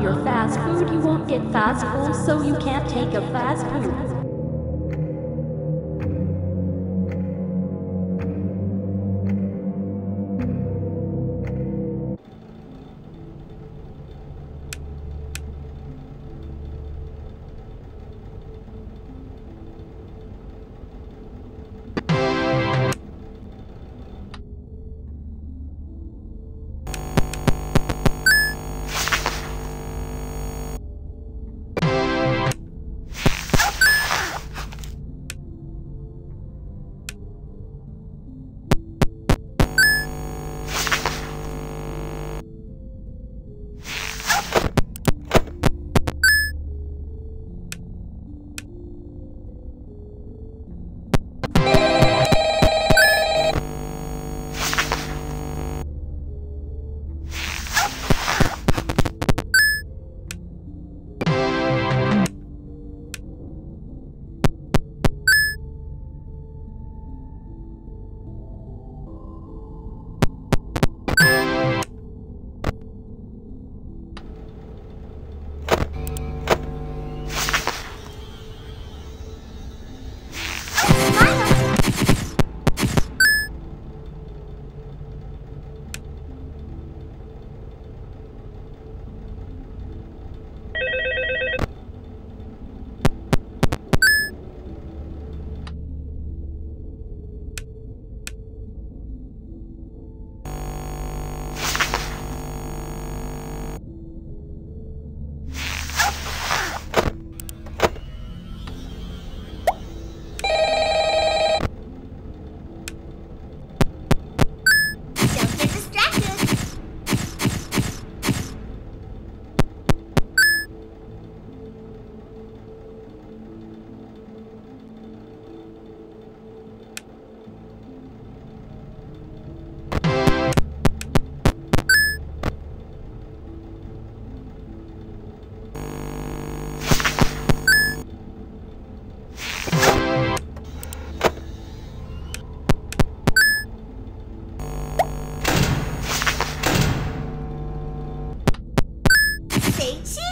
your fast food, you won't get fast food, so you can't take a fast food. sim